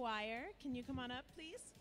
choir. Can you come on up, please?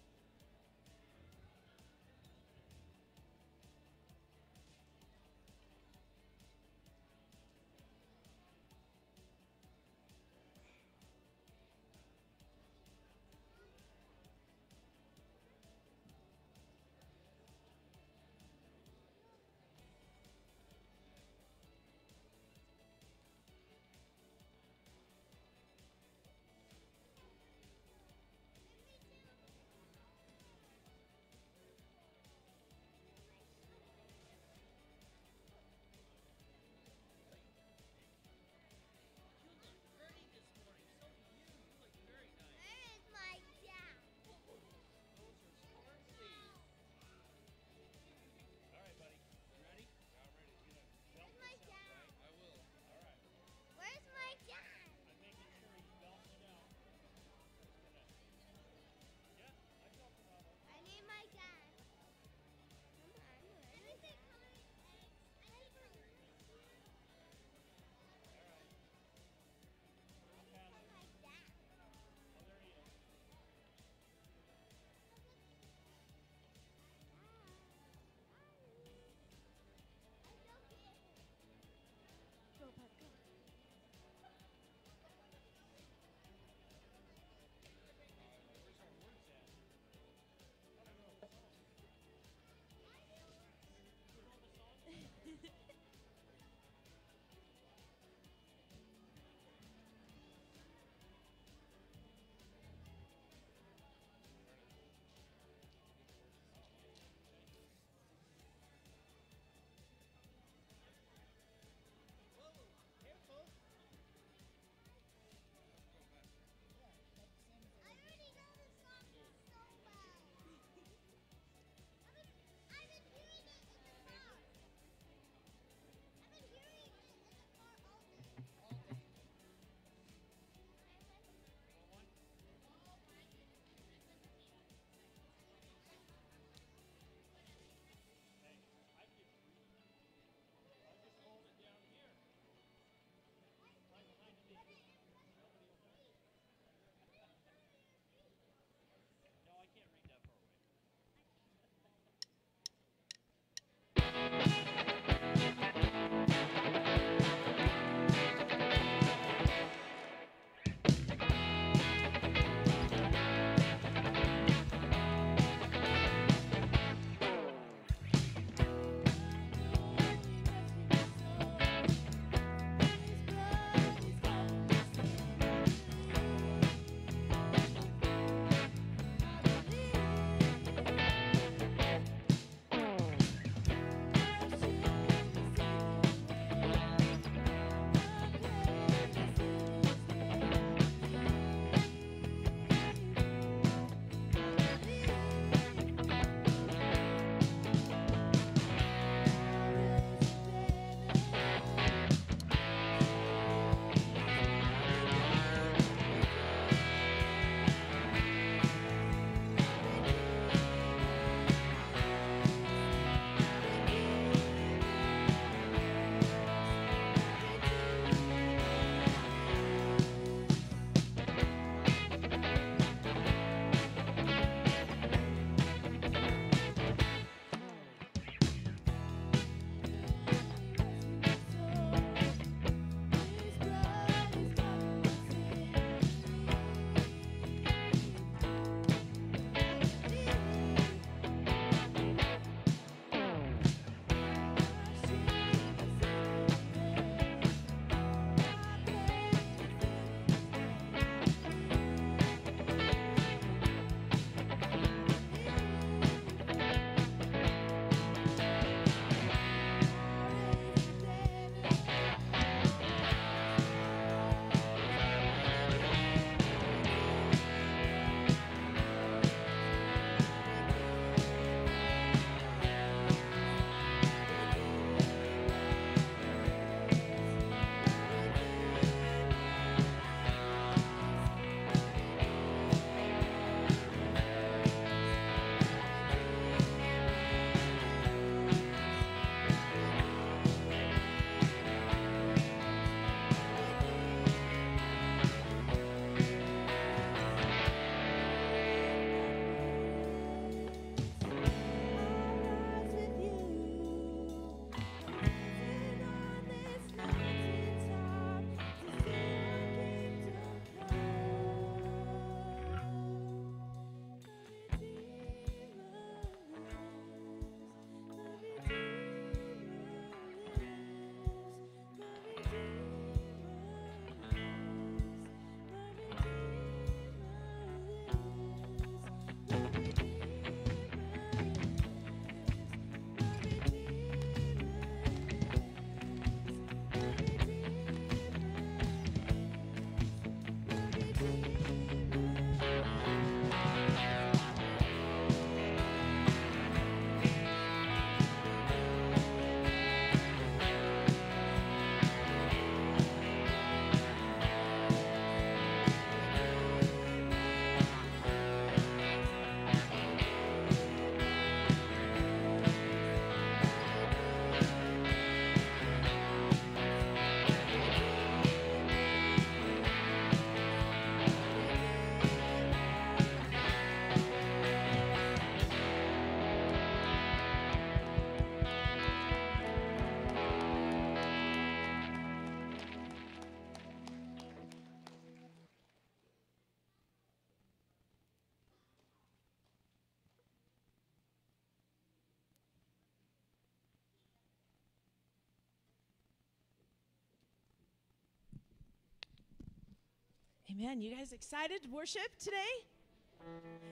Amen. You guys excited to worship today?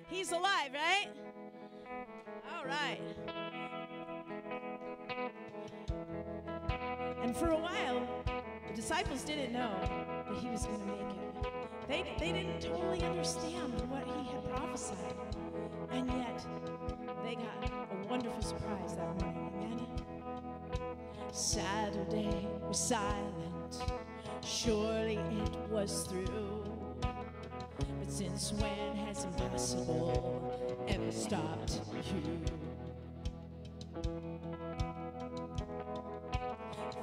He's alive, right? All right. And for a while, the disciples didn't know that he was going to make it. They, they didn't totally understand what he had prophesied. And yet, they got a wonderful surprise that morning. Amen. Saturday was silent. Surely it was through. Since when has impossible ever stopped you?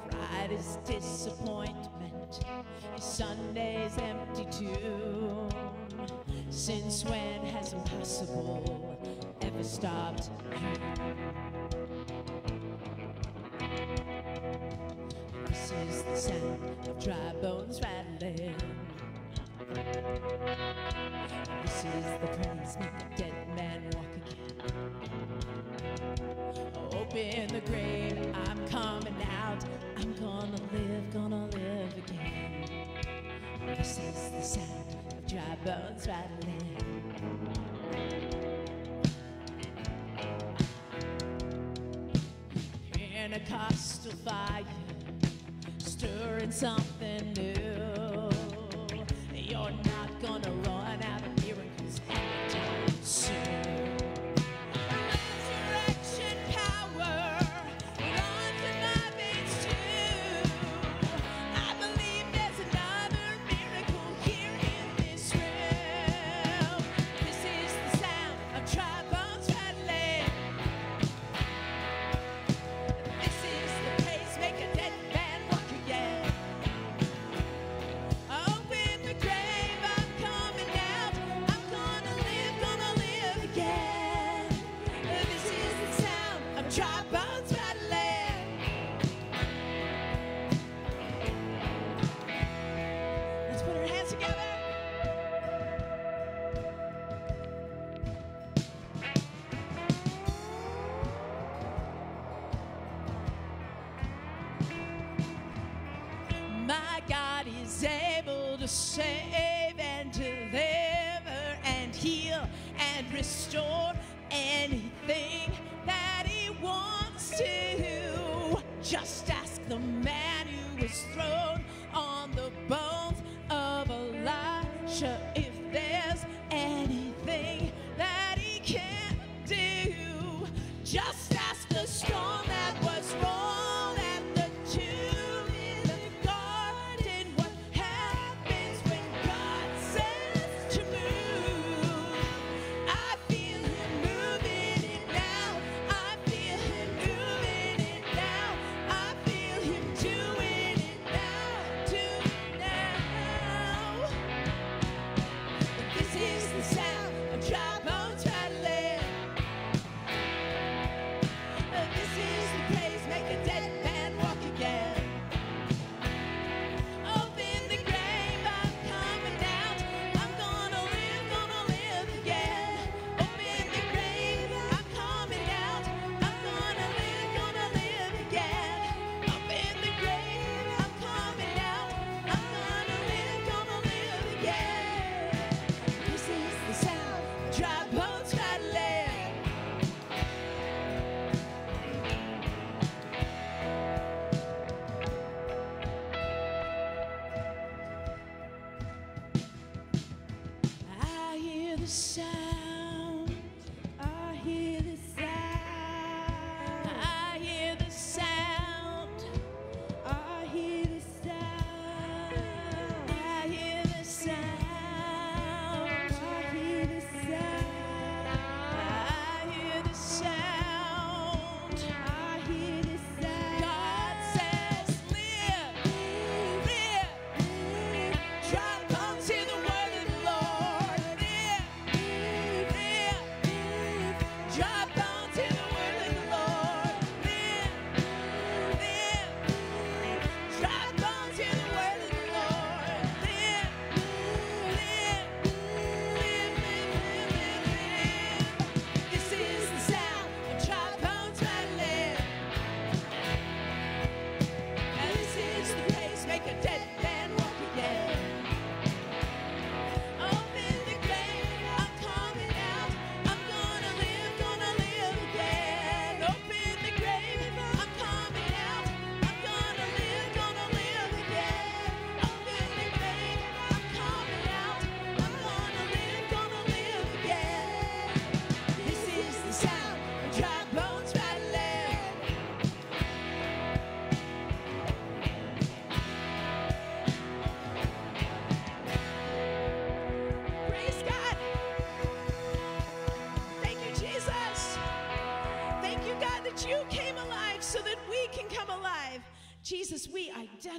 Friday's disappointment is Sunday's empty tomb. Since when has impossible ever stopped you? This is the sound of dry bones rattling. Is the a dead man walk again. Open the grave, I'm coming out. I'm gonna live, gonna live again. This is the sound of dry bones rattling. Pentecostal fire, stirring something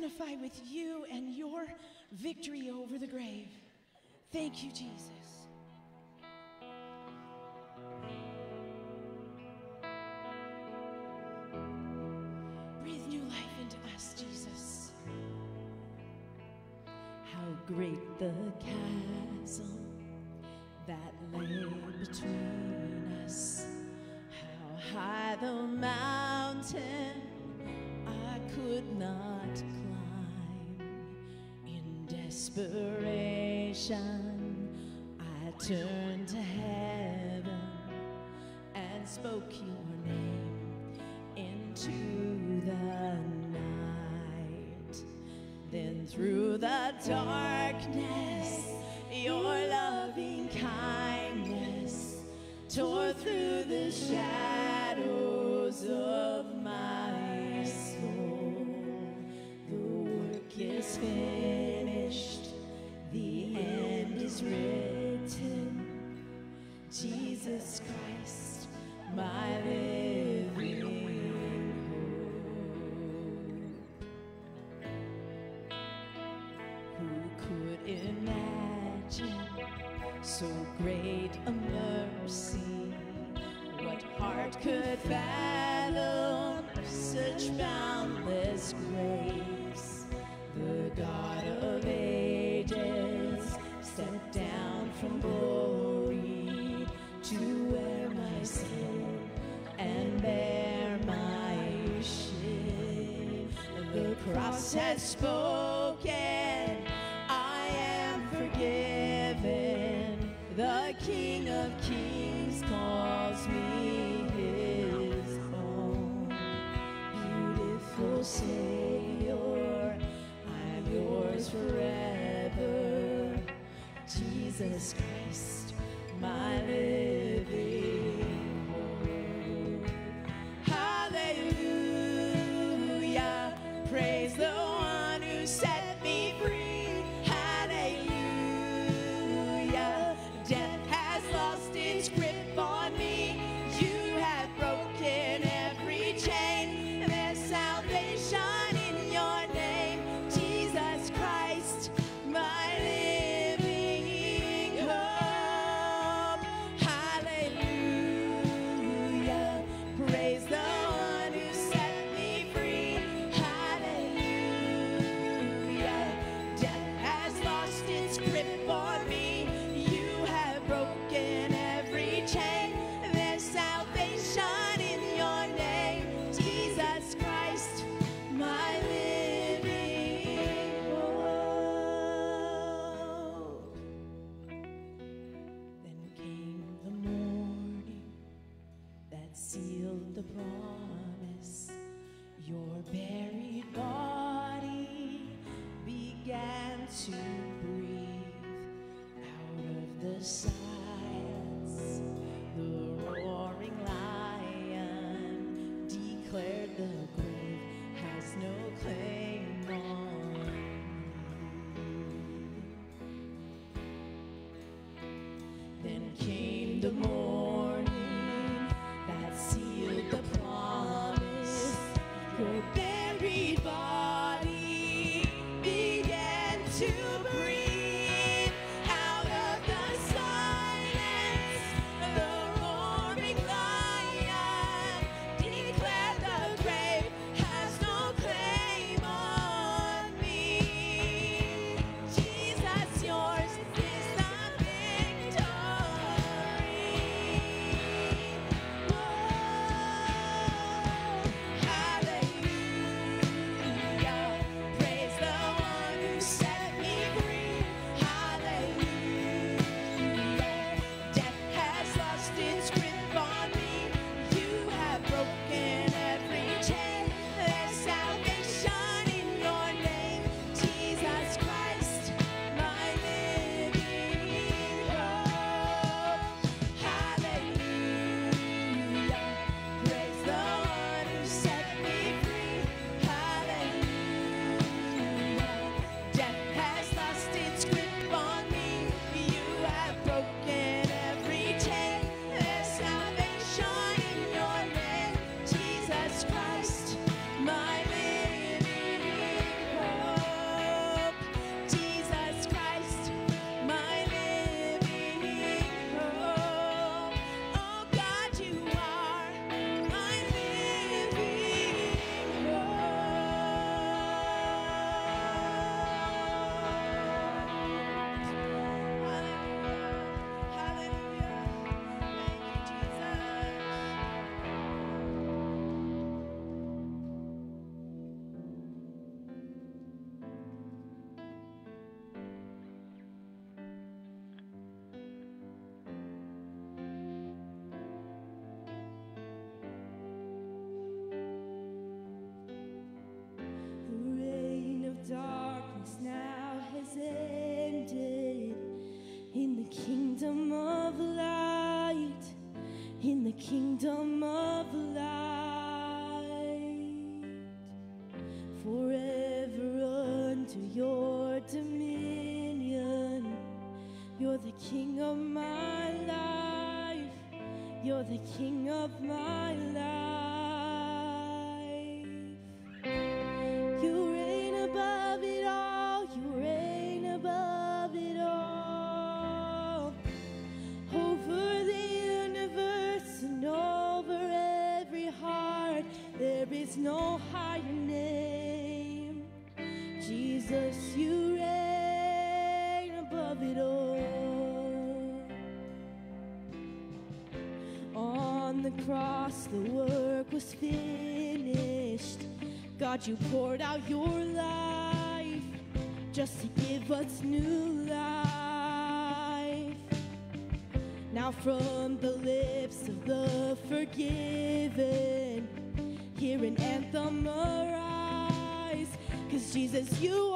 identify with you and your victory over the grave. Thank you, Jesus. Breathe new life into us, Jesus. How great the chasm that lay between us. How high the mountain I could not climb. Desperation, I turned to heaven and spoke your name into the night. Then through the darkness, your loving kindness tore through the shadows of my soul. The work is finished, end is written. Jesus Christ, my living hope. Who could imagine so great a mercy? What heart could fathom such boundless grace? The God Has spoken, I am forgiven. The King of Kings calls me his own. Beautiful Savior, I'm yours forever. Jesus Christ, my living breathe You're the king of my life. cross the work was finished. God, you poured out your life just to give us new life. Now, from the lips of the forgiven, hear an anthem arise. Cause Jesus, you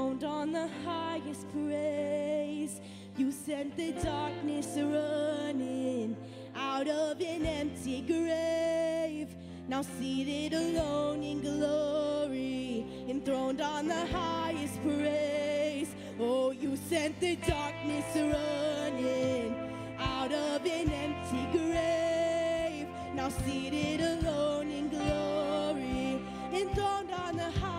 throned on the highest praise. You sent the darkness running out of an empty grave. Now seated alone in glory, enthroned on the highest praise. Oh, you sent the darkness running out of an empty grave. Now seated alone in glory, enthroned on the highest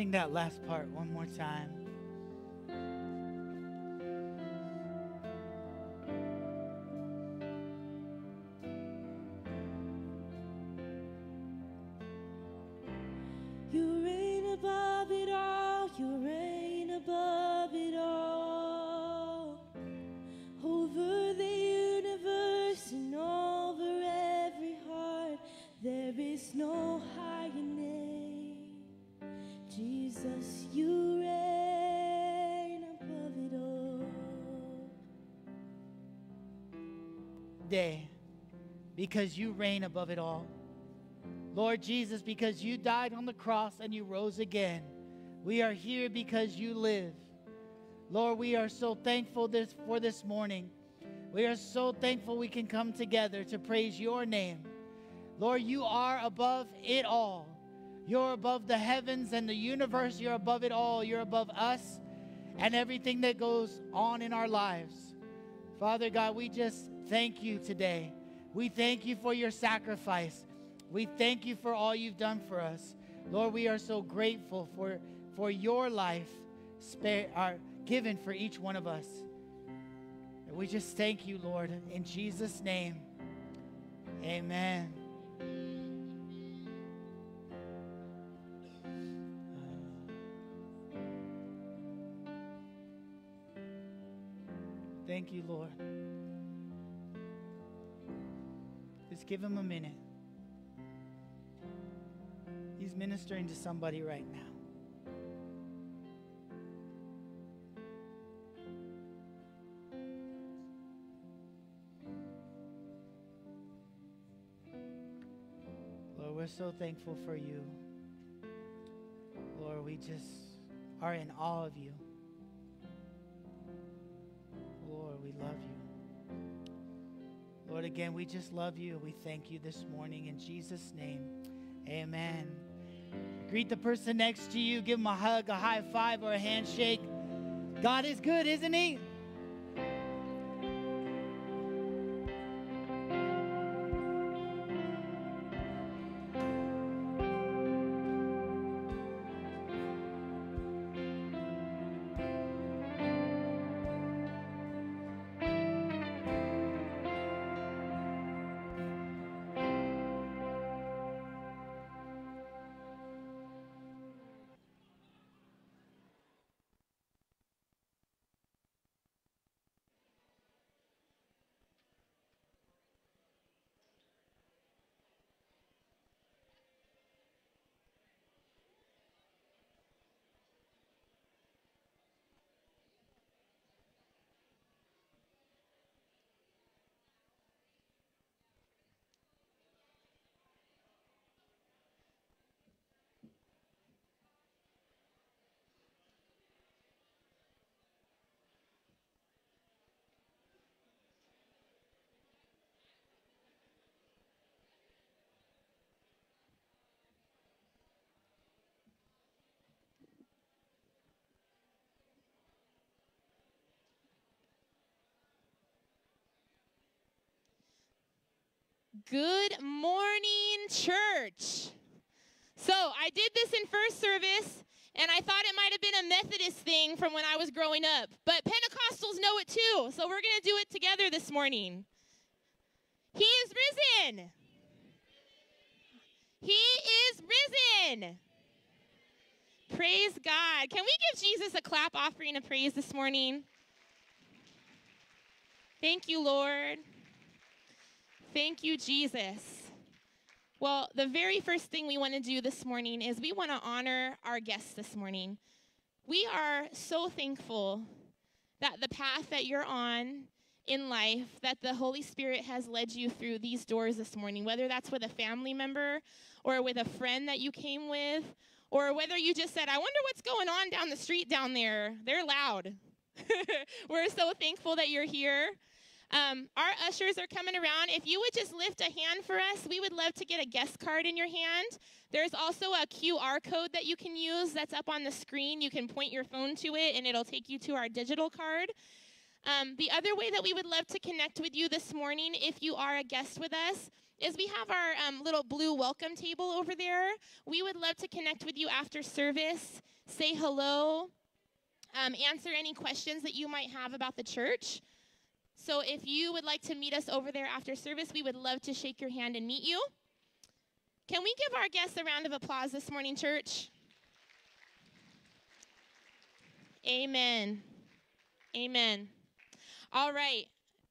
sing that last part one more time. Because you reign above it all. Lord Jesus, because you died on the cross and you rose again. We are here because you live. Lord, we are so thankful this, for this morning. We are so thankful we can come together to praise your name. Lord, you are above it all. You're above the heavens and the universe. You're above it all. You're above us and everything that goes on in our lives. Father God, we just thank you today. We thank you for your sacrifice. We thank you for all you've done for us. Lord, we are so grateful for, for your life spare, are uh, given for each one of us. And we just thank you, Lord, in Jesus' name. Amen. Thank you, Lord. Just give him a minute. He's ministering to somebody right now. Lord, we're so thankful for you. Lord, we just are in awe of you. Lord, we love you. Lord, again, we just love you. We thank you this morning in Jesus' name. Amen. Greet the person next to you, give them a hug, a high five, or a handshake. God is good, isn't He? Good morning, church. So, I did this in first service, and I thought it might have been a Methodist thing from when I was growing up, but Pentecostals know it too. So, we're going to do it together this morning. He is risen. He is risen. Praise God. Can we give Jesus a clap offering of praise this morning? Thank you, Lord. Thank you, Jesus. Well, the very first thing we want to do this morning is we want to honor our guests this morning. We are so thankful that the path that you're on in life, that the Holy Spirit has led you through these doors this morning, whether that's with a family member or with a friend that you came with, or whether you just said, I wonder what's going on down the street down there. They're loud. We're so thankful that you're here. Um, our ushers are coming around. If you would just lift a hand for us, we would love to get a guest card in your hand. There's also a QR code that you can use that's up on the screen. You can point your phone to it and it'll take you to our digital card. Um, the other way that we would love to connect with you this morning, if you are a guest with us, is we have our um, little blue welcome table over there. We would love to connect with you after service, say hello, um, answer any questions that you might have about the church. So if you would like to meet us over there after service, we would love to shake your hand and meet you. Can we give our guests a round of applause this morning, church? Amen. Amen. All right.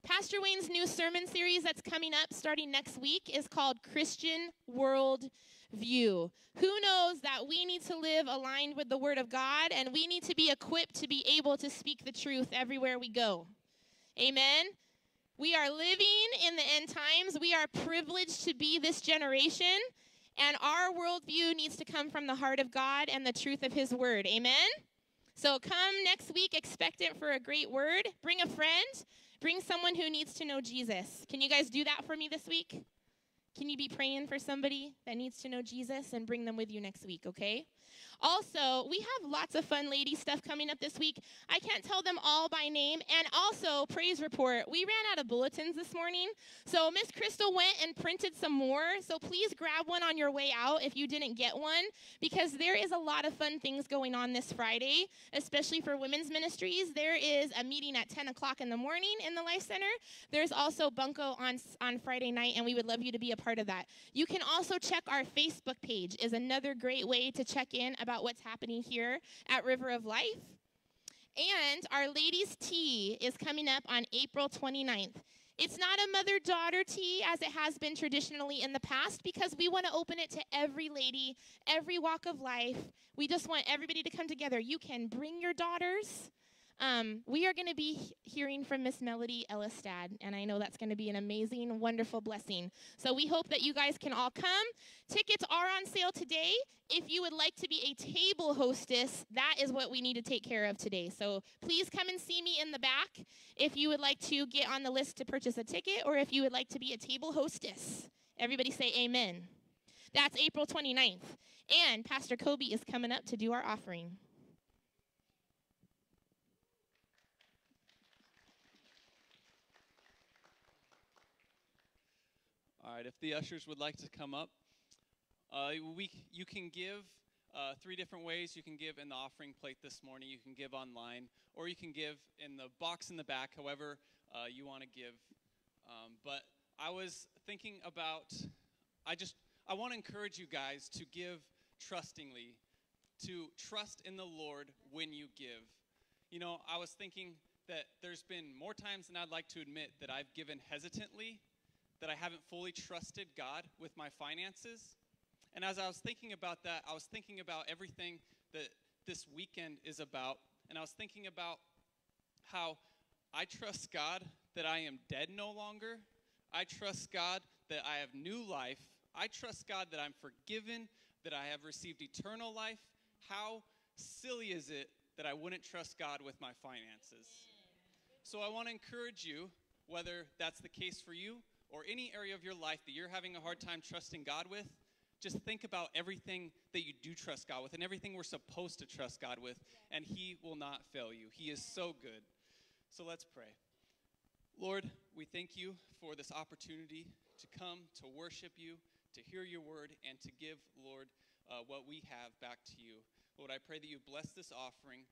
Pastor Wayne's new sermon series that's coming up starting next week is called Christian World view. Who knows that we need to live aligned with the Word of God and we need to be equipped to be able to speak the truth everywhere we go? Amen. We are living in the end times. We are privileged to be this generation, and our worldview needs to come from the heart of God and the truth of His Word. Amen? So come next week expectant for a great word. Bring a friend, bring someone who needs to know Jesus. Can you guys do that for me this week? Can you be praying for somebody that needs to know Jesus and bring them with you next week, okay? Also, we have lots of fun lady stuff coming up this week. I can't tell them all by name. And also, praise report. We ran out of bulletins this morning. So Miss Crystal went and printed some more. So please grab one on your way out if you didn't get one, because there is a lot of fun things going on this Friday, especially for women's ministries. There is a meeting at 10 o'clock in the morning in the Life Center. There's also Bunko on, on Friday night, and we would love you to be a part of that. You can also check our Facebook page is another great way to check in about about what's happening here at River of Life. And Our Ladies' Tea is coming up on April 29th. It's not a mother daughter tea as it has been traditionally in the past because we want to open it to every lady, every walk of life. We just want everybody to come together. You can bring your daughters. Um, we are going to be hearing from Miss Melody Ellistad, and I know that's going to be an amazing, wonderful blessing. So we hope that you guys can all come. Tickets are on sale today. If you would like to be a table hostess, that is what we need to take care of today. So please come and see me in the back if you would like to get on the list to purchase a ticket or if you would like to be a table hostess. Everybody say amen. That's April 29th. And Pastor Kobe is coming up to do our offering. All right, if the ushers would like to come up, uh, we, you can give uh, three different ways. You can give in the offering plate this morning, you can give online, or you can give in the box in the back, however uh, you want to give. Um, but I was thinking about, I just, I want to encourage you guys to give trustingly, to trust in the Lord when you give. You know, I was thinking that there's been more times than I'd like to admit that I've given hesitantly that I haven't fully trusted God with my finances. And as I was thinking about that, I was thinking about everything that this weekend is about. And I was thinking about how I trust God that I am dead no longer. I trust God that I have new life. I trust God that I'm forgiven, that I have received eternal life. How silly is it that I wouldn't trust God with my finances? So I want to encourage you, whether that's the case for you or any area of your life that you're having a hard time trusting God with, just think about everything that you do trust God with and everything we're supposed to trust God with, and He will not fail you. He is so good. So let's pray. Lord, we thank you for this opportunity to come to worship you, to hear your word, and to give, Lord, uh, what we have back to you. Lord, I pray that you bless this offering.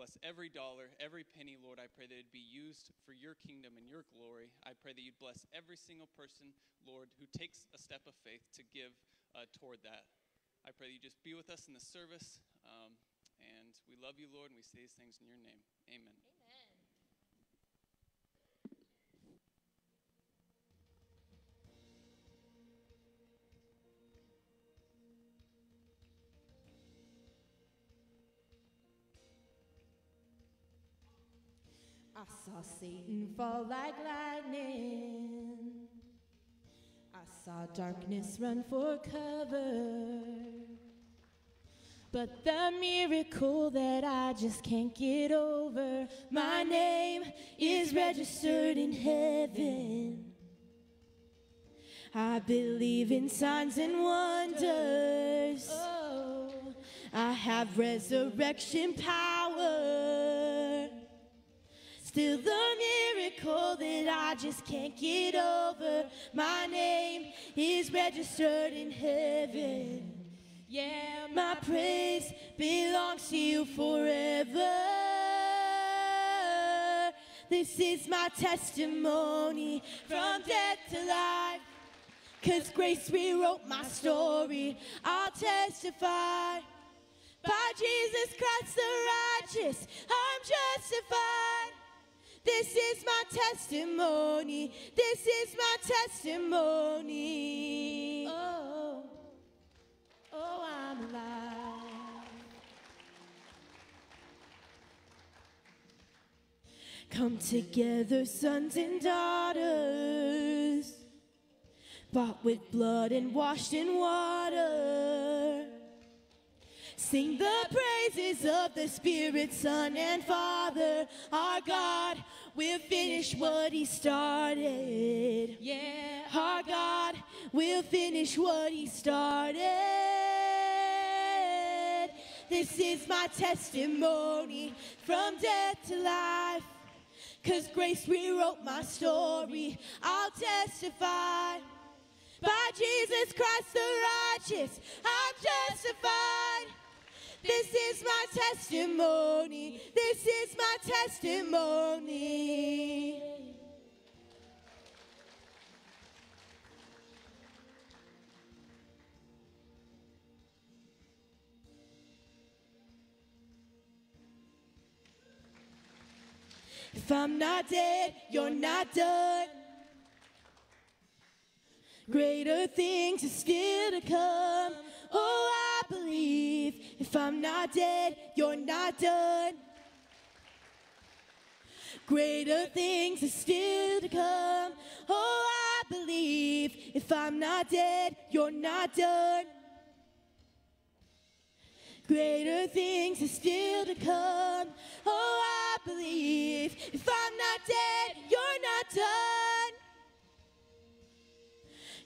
Bless every dollar, every penny, Lord. I pray that it be used for your kingdom and your glory. I pray that you'd bless every single person, Lord, who takes a step of faith to give uh, toward that. I pray that you just be with us in the service. Um, and we love you, Lord, and we say these things in your name. Amen. Saw Satan fall like lightning. I saw darkness run for cover. But the miracle that I just can't get over, my name is registered in heaven. I believe in signs and wonders. Oh, I have resurrection power. Still the miracle that I just can't get over. My name is registered in heaven. Yeah, my praise belongs to you forever. This is my testimony from death to life. Cause grace rewrote my story. I'll testify. By Jesus Christ the righteous, I'm justified. This is my testimony. This is my testimony. Oh. Oh, I'm alive. Come together, sons and daughters, bought with blood and washed in water. Sing the praises of the Spirit, Son, and Father. Our God We'll finish what He started. Yeah, our God We'll finish what He started. This is my testimony from death to life. Cause grace rewrote my story. I'll testify. By Jesus Christ the righteous, I'm justified. This is my testimony. This is my testimony. If I'm not dead, you're not done. Greater things are still to come. Oh, I believe if I'm not dead, you're not done. Greater things are still to come. Oh, I believe if I'm not dead, you're not done. Greater things are still to come. Oh, I believe if I'm not dead, you're not done.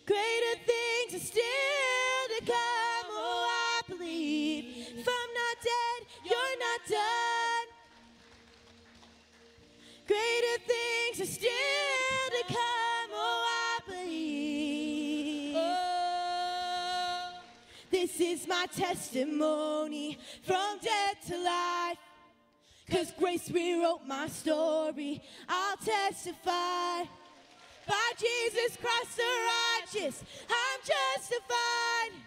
Greater things are still to come. Oh, I believe if I'm not dead, you're not done. Greater things are still to come. Oh, I believe. This is my testimony from death to life. Cause grace rewrote my story. I'll testify. By Jesus Christ the righteous, I'm justified.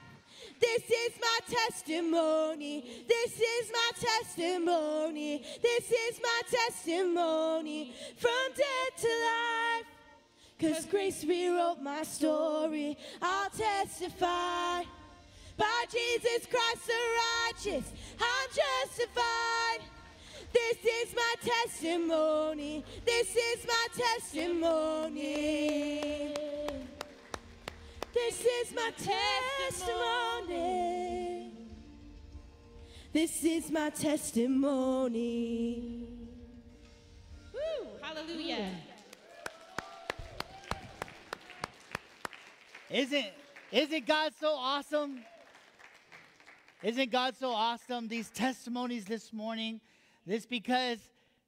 This is my testimony. This is my testimony. This is my testimony from death to life. Cause grace rewrote my story. I'll testify. By Jesus Christ the righteous, I'm justified. This is my testimony. This is my testimony. This is my testimony. This is my testimony. Woo! Hallelujah. Isn't, isn't God so awesome? Isn't God so awesome? These testimonies this morning. This because,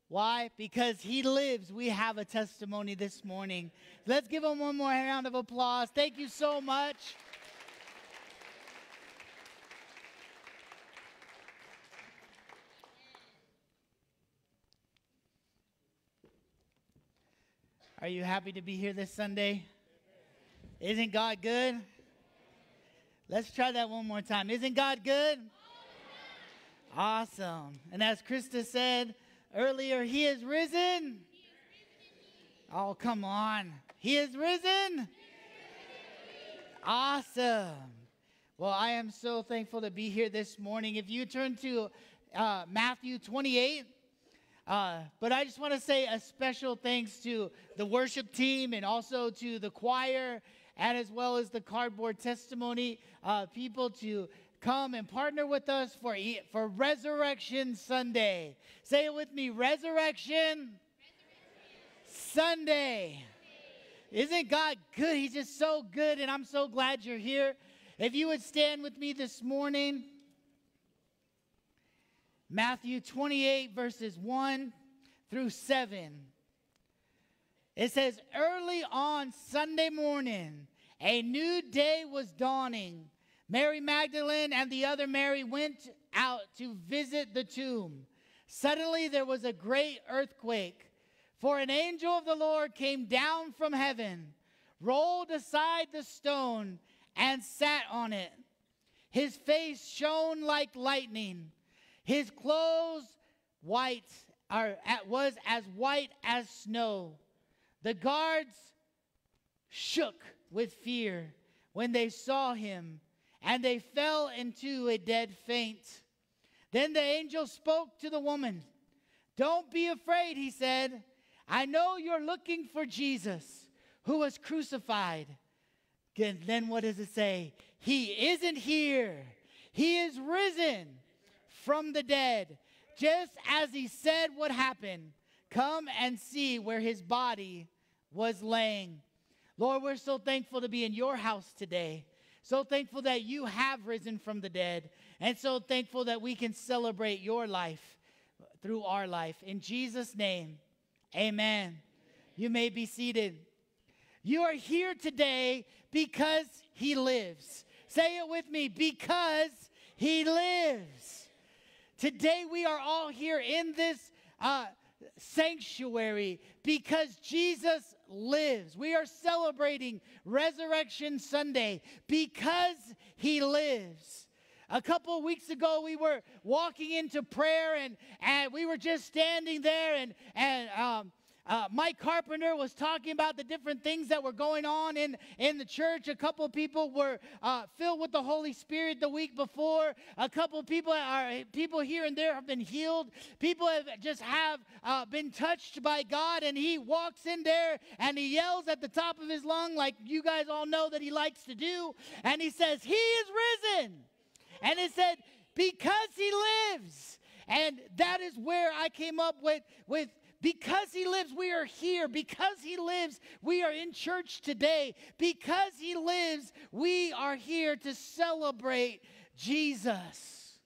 why? Because He lives. We have a testimony this morning. Let's give Him one more round of applause. Thank you so much. Are you happy to be here this Sunday? Isn't God good? Let's try that one more time. Isn't God good? Awesome. And as Krista said earlier, He is risen. Oh, come on. He is risen. Awesome. Well, I am so thankful to be here this morning. If you turn to uh, Matthew 28, uh, but I just want to say a special thanks to the worship team and also to the choir and as well as the cardboard testimony uh, people to come and partner with us for, for Resurrection Sunday. Say it with me Resurrection, Resurrection. Sunday. Isn't God good? He's just so good, and I'm so glad you're here. If you would stand with me this morning, Matthew 28, verses 1 through 7. It says, Early on Sunday morning, a new day was dawning. Mary Magdalene and the other Mary went out to visit the tomb. Suddenly there was a great earthquake, for an angel of the Lord came down from heaven, rolled aside the stone, and sat on it. His face shone like lightning, his clothes white are, was as white as snow. The guards shook with fear when they saw him and they fell into a dead faint. Then the angel spoke to the woman. Don't be afraid, he said. I know you're looking for Jesus who was crucified. Then what does it say? He isn't here. He is risen from the dead, just as he said would happen. Come and see where his body was laying. Lord, we're so thankful to be in your house today. So thankful that you have risen from the dead. And so thankful that we can celebrate your life through our life. In Jesus' name, amen. You may be seated. You are here today because he lives. Say it with me because he lives. Today we are all here in this uh, sanctuary because Jesus lives. We are celebrating Resurrection Sunday because he lives. A couple of weeks ago, we were walking into prayer and, and we were just standing there and, and um, uh, Mike Carpenter was talking about the different things that were going on in, in the church. A couple people were uh, filled with the Holy Spirit the week before. A couple people are people here and there have been healed. People have just have uh, been touched by God, and he walks in there and he yells at the top of his lung, like you guys all know that he likes to do, and he says, "He is risen," and it said, "Because he lives." And that is where I came up with, with because he lives, we are here. Because he lives, we are in church today. Because he lives, we are here to celebrate Jesus.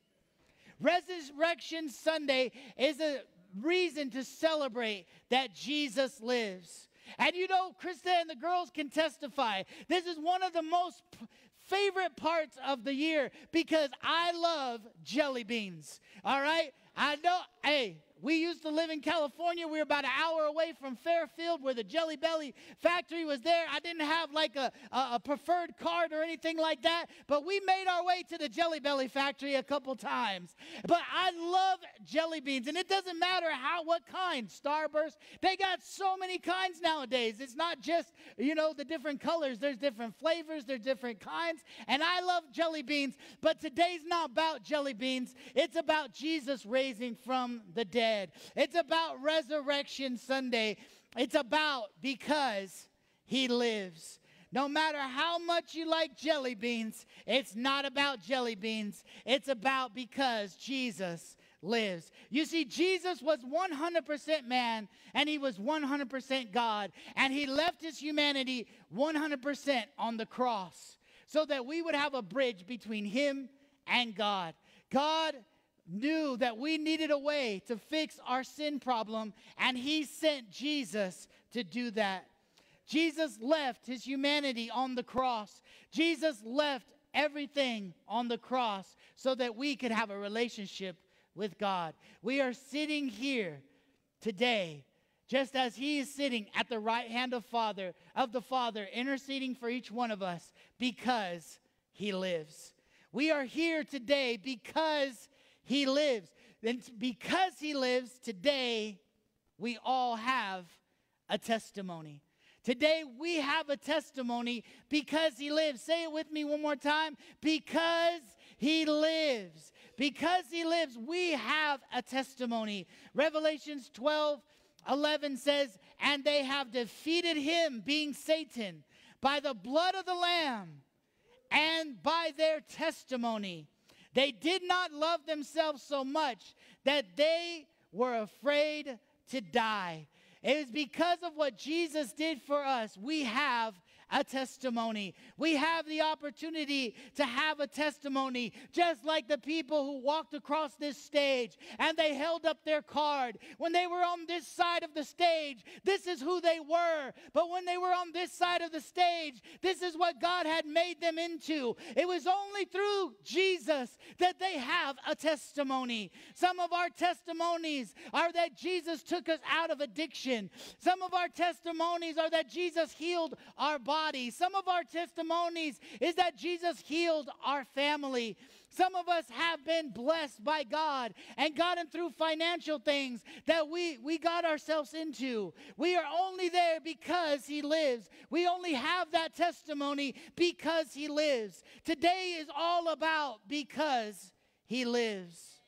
Resurrection Sunday is a reason to celebrate that Jesus lives. And you know, Krista and the girls can testify. This is one of the most p- favorite parts of the year because I love jelly beans. All right? I know, hey, we used to live in California. We were about an hour away from Fairfield where the Jelly Belly factory was there. I didn't have like a, a, a preferred card or anything like that, but we made our way to the Jelly Belly factory a couple times. But I love jelly beans, and it doesn't matter how, what kind. Starburst, they got so many kinds nowadays. It's not just, you know, the different colors, there's different flavors, there's different kinds. And I love jelly beans, but today's not about jelly beans, it's about Jesus raising from the dead dead. It's about Resurrection Sunday. It's about because he lives. No matter how much you like jelly beans, it's not about jelly beans. It's about because Jesus lives. You see, Jesus was 100% man and he was 100% God, and he left his humanity 100% on the cross so that we would have a bridge between him and God. God knew that we needed a way to fix our sin problem, and he sent Jesus to do that. Jesus left his humanity on the cross. Jesus left everything on the cross so that we could have a relationship with God. We are sitting here today just as he is sitting at the right hand of father of the father interceding for each one of us because he lives we are here today because he lives. And because He lives, today we all have a testimony. Today we have a testimony because He lives. Say it with me one more time. Because He lives. Because He lives, we have a testimony. Revelations 12 11 says, And they have defeated Him, being Satan, by the blood of the Lamb and by their testimony. They did not love themselves so much that they were afraid to die. It is because of what Jesus did for us, we have a testimony. We have the opportunity to have a testimony, just like the people who walked across this stage and they held up their card. When they were on this side of the stage, this is who they were. But when they were on this side of the stage, this is what God had made them into. It was only through Jesus that they have a testimony. Some of our testimonies are that Jesus took us out of addiction. Some of our testimonies are that Jesus healed our body body. Some of our testimonies is that Jesus healed our family. Some of us have been blessed by God and gotten through financial things that we, we got ourselves into. We are only there because He lives. We only have that testimony because He lives. Today is all about because He lives.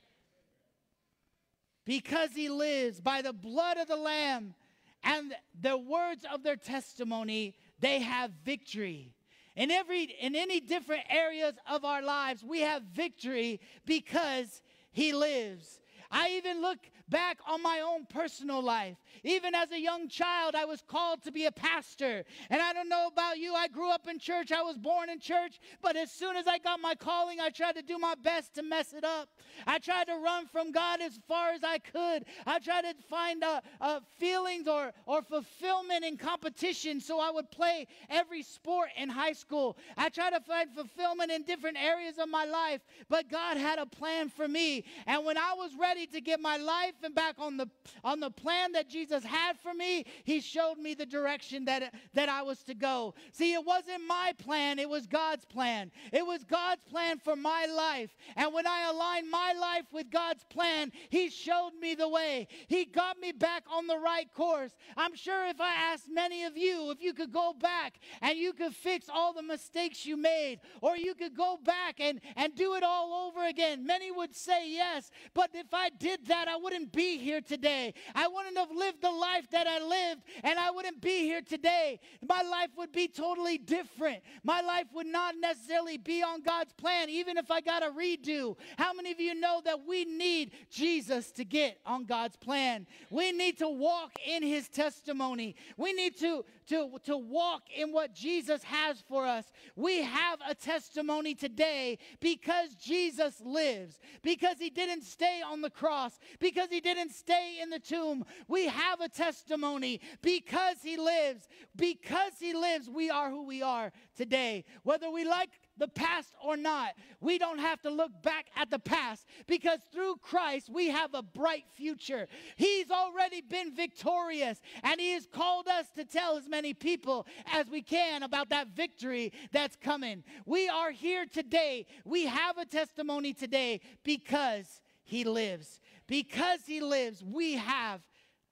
Because He lives by the blood of the Lamb and the words of their testimony, they have victory. In every in any different areas of our lives, we have victory because he lives. I even look back on my own personal life. Even as a young child, I was called to be a pastor. And I don't know about you, I grew up in church, I was born in church, but as soon as I got my calling, I tried to do my best to mess it up. I tried to run from God as far as I could. I tried to find uh, uh, feelings or, or fulfillment in competition, so I would play every sport in high school. I tried to find fulfillment in different areas of my life, but God had a plan for me. And when I was ready to get my life and back on the on the plan that Jesus had for me, he showed me the direction that that I was to go. See, it wasn't my plan, it was God's plan. It was God's plan for my life. And when I aligned my life with God's plan, he showed me the way. He got me back on the right course. I'm sure if I asked many of you if you could go back and you could fix all the mistakes you made or you could go back and and do it all over again, many would say yes. But if I did that, I wouldn't be here today. I wouldn't have lived the life that I lived, and I wouldn't be here today. My life would be totally different. My life would not necessarily be on God's plan, even if I got a redo. How many of you know that we need Jesus to get on God's plan? We need to walk in his testimony. We need to, to, to walk in what Jesus has for us. We have a testimony today because Jesus lives, because he didn't stay on the cross, because he didn't stay in the tomb. We have a testimony because he lives. Because he lives, we are who we are today. Whether we like the past or not, we don't have to look back at the past because through Christ we have a bright future. He's already been victorious and He has called us to tell as many people as we can about that victory that's coming. We are here today. We have a testimony today because He lives. Because He lives, we have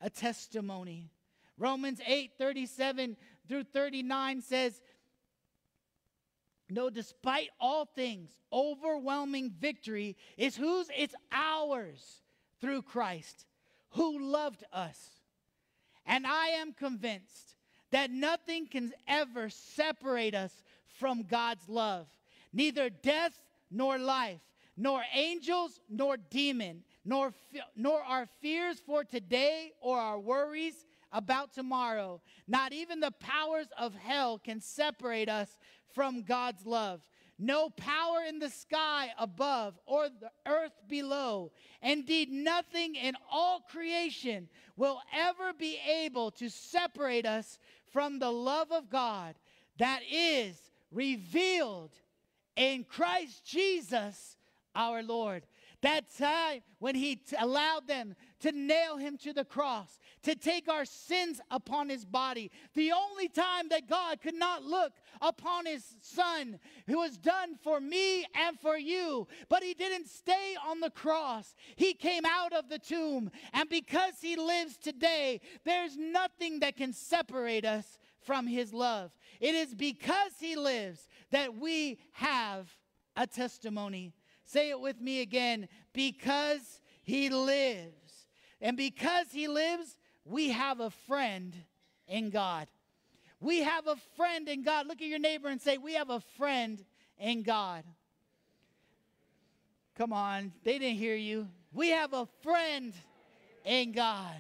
a testimony. Romans 8 37 through 39 says, no, despite all things, overwhelming victory is whose? It's ours through Christ who loved us. And I am convinced that nothing can ever separate us from God's love. Neither death nor life, nor angels nor demon, nor, nor our fears for today or our worries about tomorrow. Not even the powers of hell can separate us from God's love. No power in the sky above or the earth below. Indeed, nothing in all creation will ever be able to separate us from the love of God that is revealed in Christ Jesus our Lord. That time when he t- allowed them to nail him to the cross, to take our sins upon his body. The only time that God could not look upon his son, who was done for me and for you. But he didn't stay on the cross, he came out of the tomb. And because he lives today, there's nothing that can separate us from his love. It is because he lives that we have a testimony Say it with me again. Because he lives. And because he lives, we have a friend in God. We have a friend in God. Look at your neighbor and say, We have a friend in God. Come on, they didn't hear you. We have a friend in God.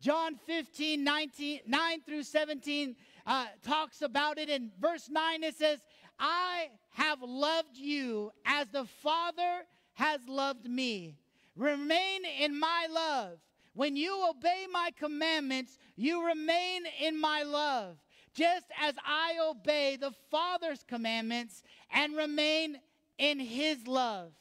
John 15, 19, 9 through 17 uh, talks about it. In verse 9, it says, I have loved you as the Father has loved me. Remain in my love. When you obey my commandments, you remain in my love, just as I obey the Father's commandments and remain in his love.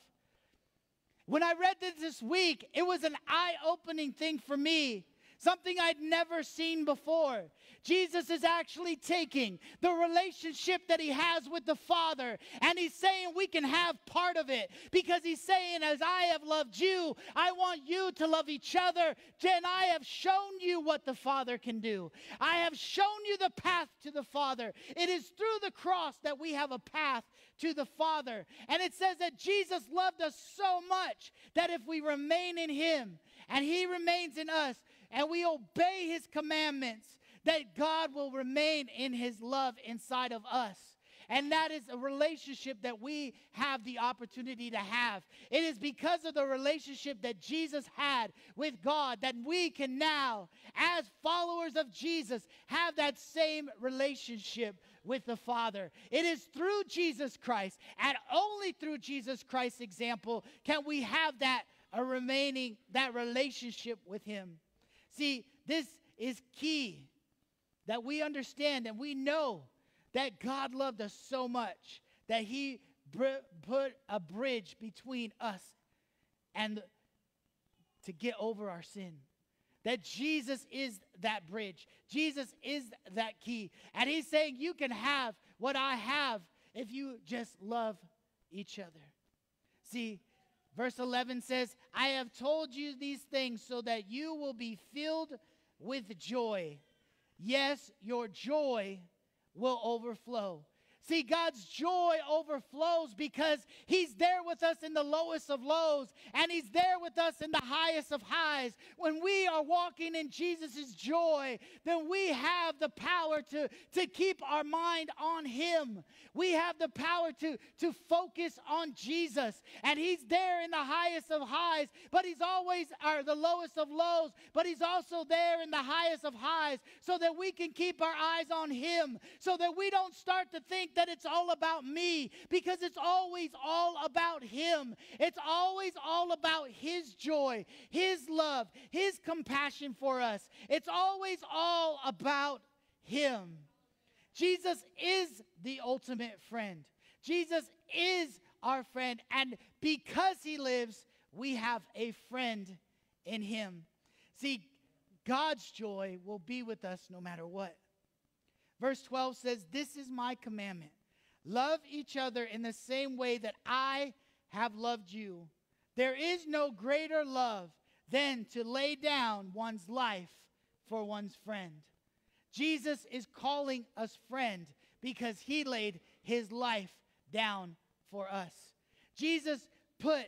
When I read this this week, it was an eye opening thing for me something I'd never seen before. Jesus is actually taking the relationship that he has with the Father and he's saying we can have part of it because he's saying, As I have loved you, I want you to love each other. Then I have shown you what the Father can do. I have shown you the path to the Father. It is through the cross that we have a path to the Father. And it says that Jesus loved us so much that if we remain in him and he remains in us, and we obey his commandments, that God will remain in his love inside of us. And that is a relationship that we have the opportunity to have. It is because of the relationship that Jesus had with God that we can now, as followers of Jesus, have that same relationship with the Father. It is through Jesus Christ, and only through Jesus Christ's example, can we have that a remaining that relationship with Him. See, this is key that we understand and we know that God loved us so much that He put a bridge between us and to get over our sin. That Jesus is that bridge. Jesus is that key. And He's saying, You can have what I have if you just love each other. See, verse 11 says, I have told you these things so that you will be filled with joy. Yes, your joy will overflow. See, God's joy overflows because He's there with us in the lowest of lows and He's there with us in the highest of highs. When we are walking in Jesus' joy, then we have the power to, to keep our mind on Him. We have the power to, to focus on Jesus. And He's there in the highest of highs, but He's always are the lowest of lows, but He's also there in the highest of highs so that we can keep our eyes on Him, so that we don't start to think that it's all about me because it's always all about Him. It's always all about His joy, His love, His compassion for us. It's always all about Him. Jesus is the ultimate friend. Jesus is our friend. And because He lives, we have a friend in Him. See, God's joy will be with us no matter what. Verse 12 says, This is my commandment love each other in the same way that I have loved you. There is no greater love than to lay down one's life for one's friend. Jesus is calling us friend because he laid his life down for us. Jesus put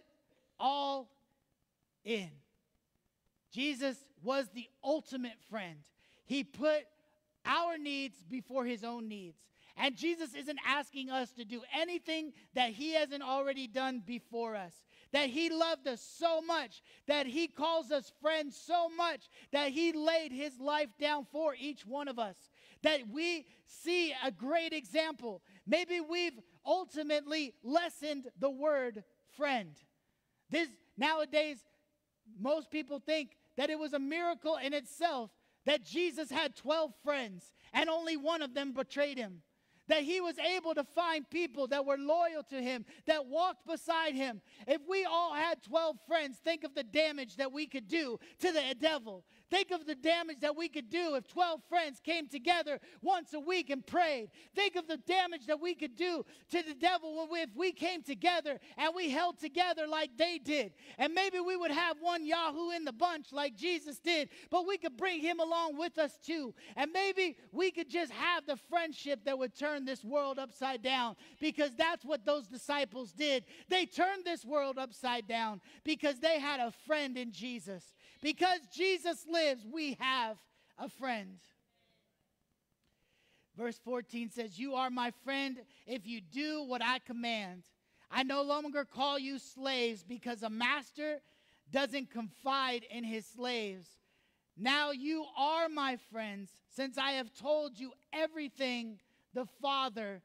all in. Jesus was the ultimate friend. He put our needs before his own needs. And Jesus isn't asking us to do anything that he hasn't already done before us. That he loved us so much, that he calls us friends so much, that he laid his life down for each one of us. That we see a great example. Maybe we've ultimately lessened the word friend. This nowadays, most people think that it was a miracle in itself that Jesus had 12 friends and only one of them betrayed him. That he was able to find people that were loyal to him, that walked beside him. If we all had 12 friends, think of the damage that we could do to the devil. Think of the damage that we could do if 12 friends came together once a week and prayed. Think of the damage that we could do to the devil if we came together and we held together like they did. And maybe we would have one Yahoo in the bunch like Jesus did, but we could bring him along with us too. And maybe we could just have the friendship that would turn this world upside down because that's what those disciples did. They turned this world upside down because they had a friend in Jesus. Because Jesus lives, we have a friend. Verse 14 says, You are my friend if you do what I command. I no longer call you slaves because a master doesn't confide in his slaves. Now you are my friends since I have told you everything the Father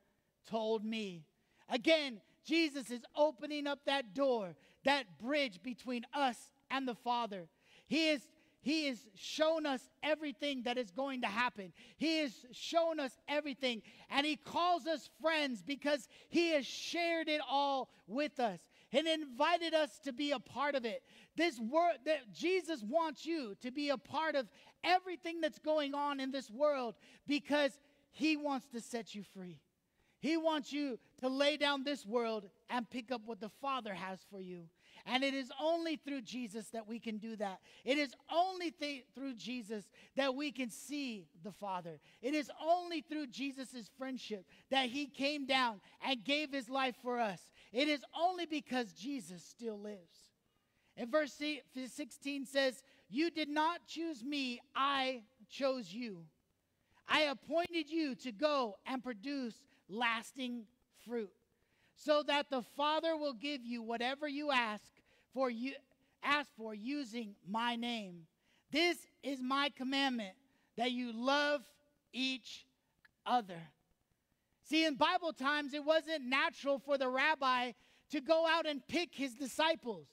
told me. Again, Jesus is opening up that door, that bridge between us and the Father. He is he has shown us everything that is going to happen. He has shown us everything. And He calls us friends because He has shared it all with us. and invited us to be a part of it. This word that Jesus wants you to be a part of everything that's going on in this world because he wants to set you free. He wants you to lay down this world and pick up what the Father has for you. And it is only through Jesus that we can do that. It is only th- through Jesus that we can see the Father. It is only through Jesus' friendship that he came down and gave his life for us. It is only because Jesus still lives. And verse 16 says, You did not choose me, I chose you. I appointed you to go and produce lasting fruit, so that the Father will give you whatever you ask for you ask for using my name. This is my commandment that you love each other. See, in Bible times, it wasn't natural for the rabbi to go out and pick his disciples.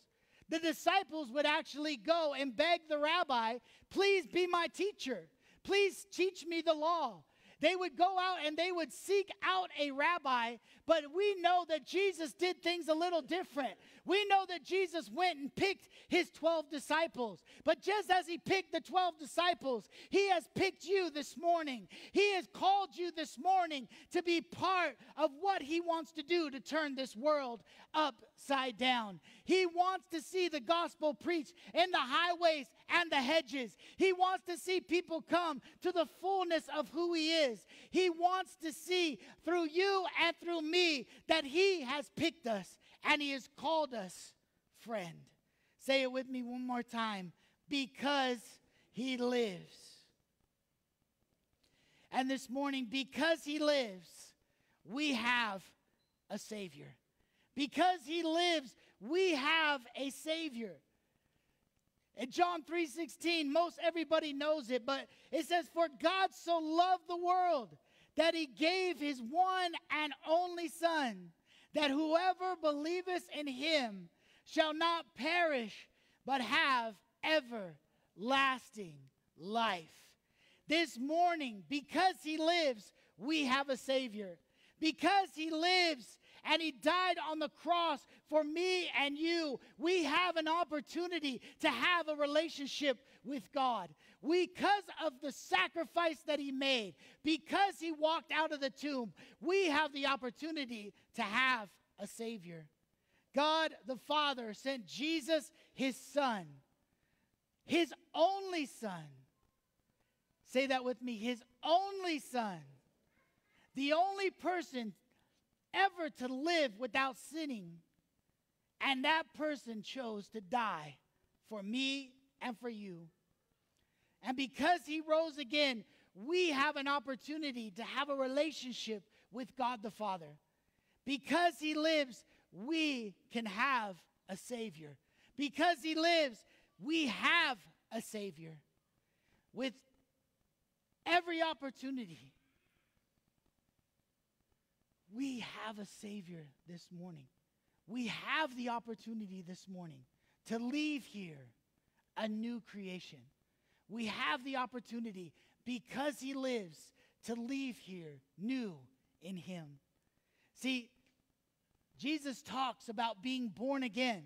The disciples would actually go and beg the rabbi, please be my teacher. Please teach me the law. They would go out and they would seek out a rabbi, but we know that Jesus did things a little different. We know that Jesus went and picked his 12 disciples. But just as he picked the 12 disciples, he has picked you this morning. He has called you this morning to be part of what he wants to do to turn this world upside down. He wants to see the gospel preached in the highways and the hedges. He wants to see people come to the fullness of who he is. He wants to see through you and through me that he has picked us and he has called us friend. Say it with me one more time because he lives. And this morning, because he lives, we have a Savior. Because he lives, we have a Savior. In John 3:16, most everybody knows it, but it says, For God so loved the world that he gave his one and only Son, that whoever believeth in him shall not perish, but have everlasting life. This morning, because he lives, we have a Savior. Because he lives and he died on the cross for me and you, we have an opportunity to have a relationship with God. Because of the sacrifice that he made, because he walked out of the tomb, we have the opportunity to have a Savior. God the Father sent Jesus, his Son, his only Son. Say that with me his only Son. The only person ever to live without sinning. And that person chose to die for me and for you. And because he rose again, we have an opportunity to have a relationship with God the Father. Because he lives, we can have a Savior. Because he lives, we have a Savior. With every opportunity, we have a Savior this morning. We have the opportunity this morning to leave here a new creation. We have the opportunity, because He lives, to leave here new in Him. See, Jesus talks about being born again.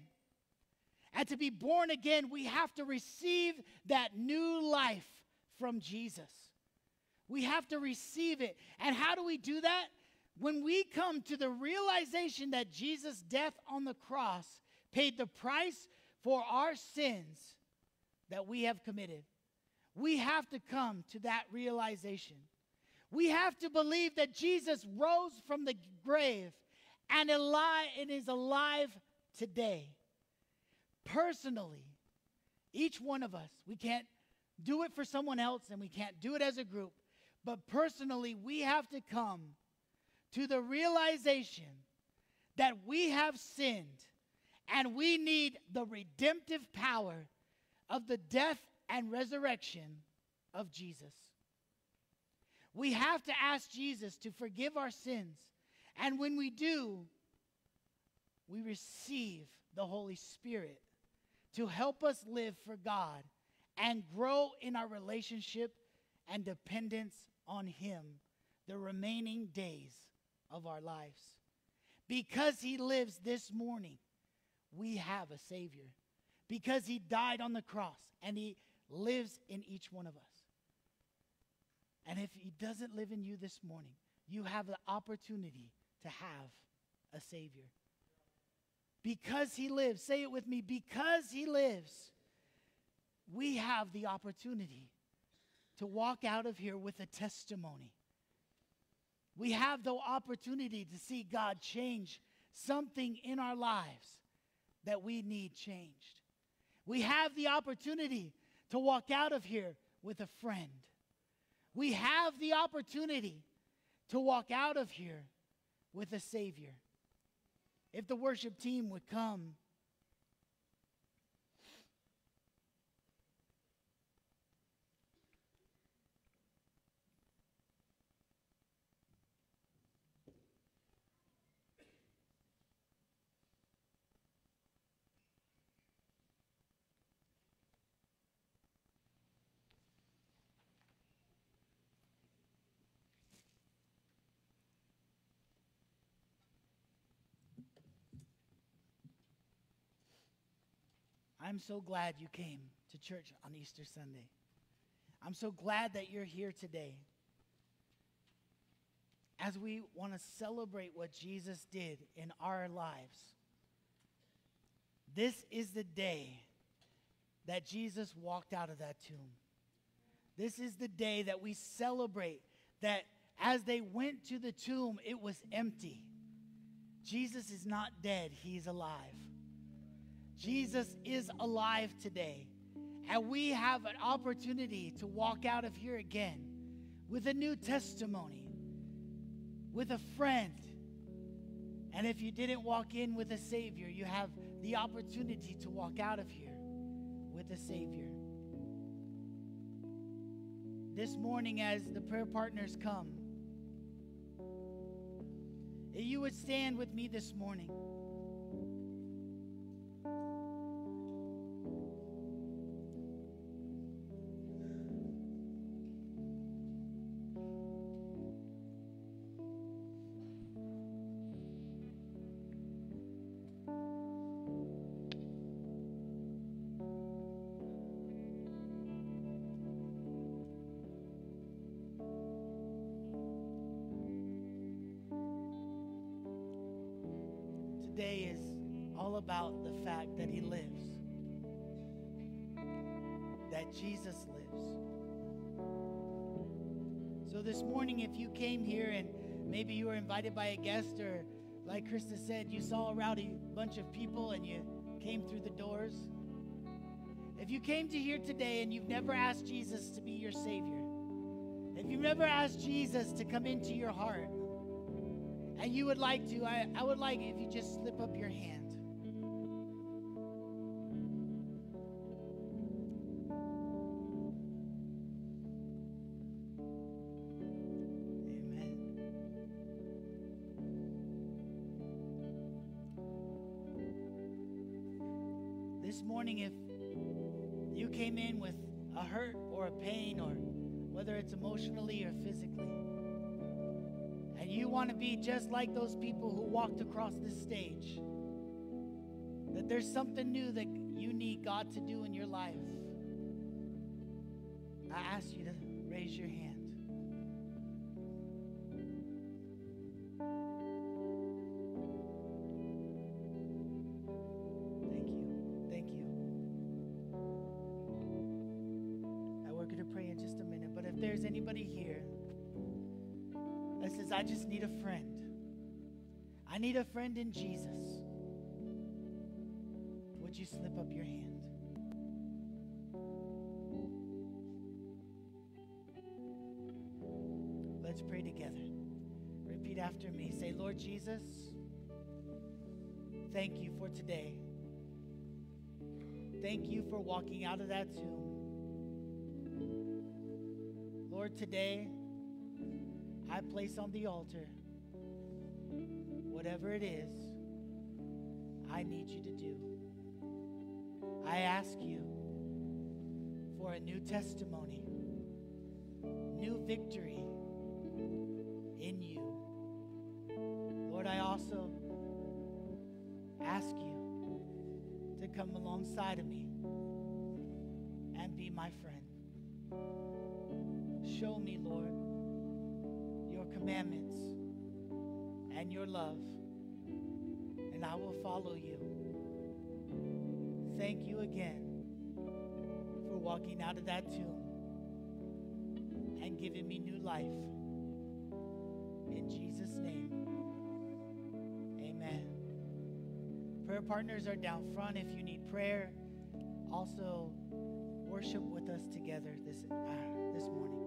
And to be born again, we have to receive that new life from Jesus. We have to receive it. And how do we do that? When we come to the realization that Jesus' death on the cross paid the price for our sins that we have committed, we have to come to that realization. We have to believe that Jesus rose from the grave and, alive, and is alive today. Personally, each one of us, we can't do it for someone else and we can't do it as a group, but personally, we have to come to the realization that we have sinned and we need the redemptive power of the death and resurrection of Jesus. We have to ask Jesus to forgive our sins. And when we do, we receive the Holy Spirit to help us live for God and grow in our relationship and dependence on Him the remaining days of our lives. Because He lives this morning, we have a Savior because He died on the cross and He lives in each one of us. And if He doesn't live in you this morning, you have the opportunity to have a Savior. Because He lives, say it with me, because He lives, we have the opportunity to walk out of here with a testimony. We have the opportunity to see God change something in our lives that we need changed. We have the opportunity to walk out of here with a friend. We have the opportunity to walk out of here with a Savior. If the worship team would come. I'm so glad you came to church on Easter Sunday. I'm so glad that you're here today. As we want to celebrate what Jesus did in our lives, this is the day that Jesus walked out of that tomb. This is the day that we celebrate that as they went to the tomb, it was empty. Jesus is not dead, he's alive. Jesus is alive today. And we have an opportunity to walk out of here again with a new testimony, with a friend. And if you didn't walk in with a Savior, you have the opportunity to walk out of here with a Savior. This morning, as the prayer partners come, you would stand with me this morning. This morning, if you came here and maybe you were invited by a guest, or like Krista said, you saw a rowdy bunch of people and you came through the doors. If you came to here today and you've never asked Jesus to be your Savior, if you've never asked Jesus to come into your heart, and you would like to, I, I would like if you just slip up your hand. Be just like those people who walked across this stage, that there's something new that you need God to do in your life, I ask you to raise your hand. I just need a friend. I need a friend in Jesus. Would you slip up your hand? Let's pray together. Repeat after me. Say, Lord Jesus, thank you for today. Thank you for walking out of that tomb. Lord, today, I place on the altar whatever it is I need you to do. I ask you for a new testimony, new victory in you. Lord, I also ask you to come alongside of me and be my friend. Show me, Lord commandments and your love, and I will follow you. Thank you again for walking out of that tomb and giving me new life. In Jesus' name, amen. Prayer partners are down front if you need prayer. Also, worship with us together this, uh, this morning.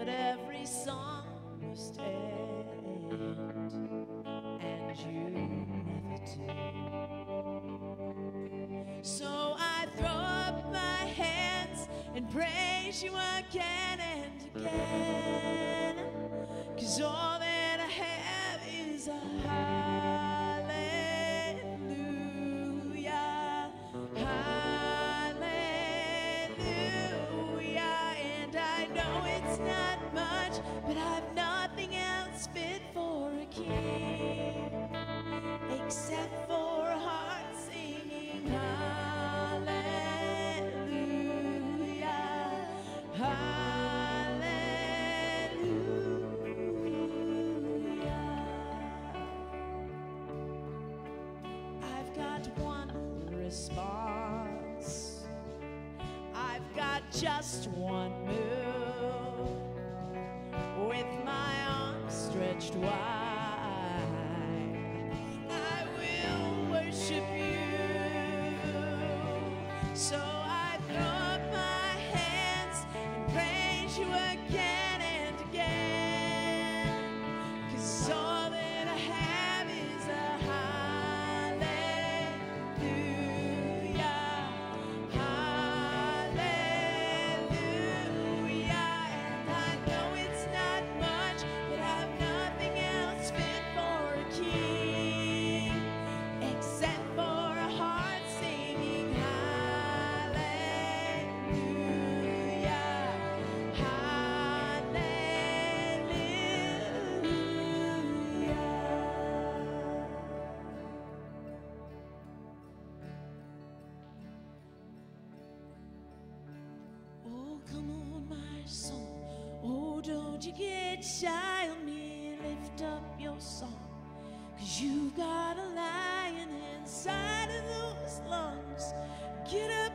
but every song must end, and you never do. So I throw up my hands and praise you again and again, cause all that I have is a heart. just one. child me lift up your song. Cause you've got a lion inside of those lungs. Get up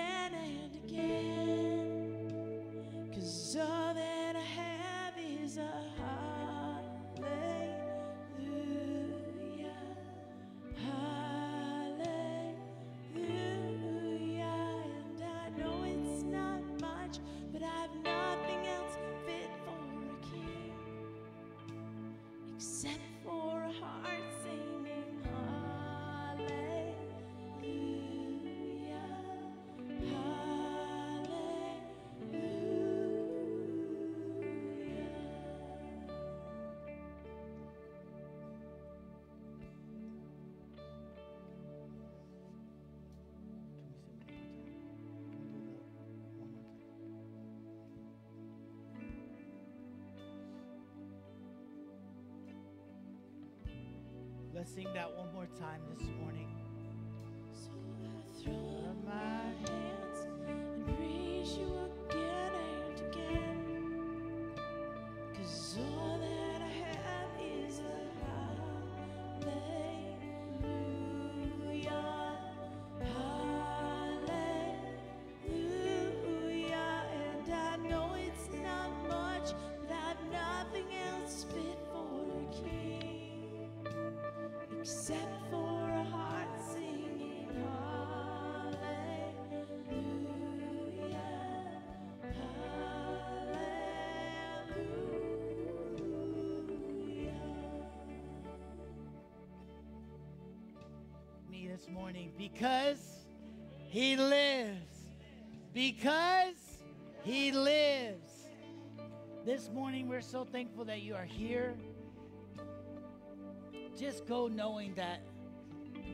again and again. Let's sing that one more time this morning. Because he lives. Because he lives. This morning, we're so thankful that you are here. Just go knowing that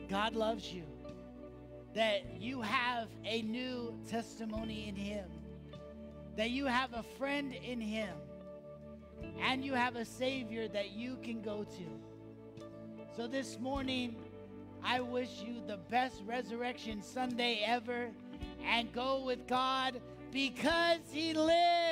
God loves you, that you have a new testimony in Him, that you have a friend in Him, and you have a Savior that you can go to. So this morning, I wish you the best Resurrection Sunday ever and go with God because He lives.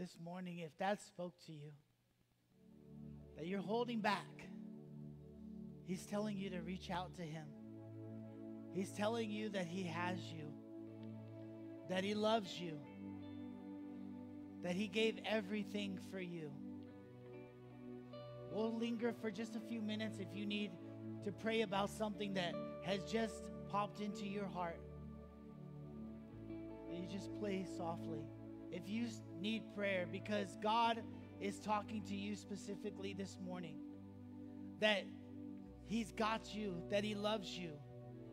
This morning, if that spoke to you, that you're holding back, He's telling you to reach out to Him. He's telling you that He has you, that He loves you, that He gave everything for you. We'll linger for just a few minutes if you need to pray about something that has just popped into your heart. You just play softly. If you need prayer, because God is talking to you specifically this morning, that He's got you, that He loves you,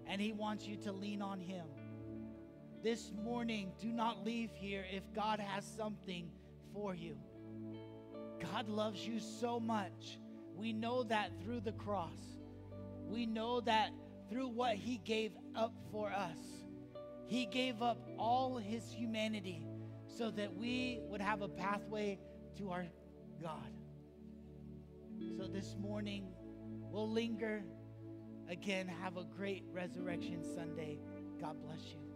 and He wants you to lean on Him. This morning, do not leave here if God has something for you. God loves you so much. We know that through the cross. We know that through what He gave up for us. He gave up all His humanity so that we would have a pathway to our God. So this morning, we'll linger. Again, have a great Resurrection Sunday. God bless you.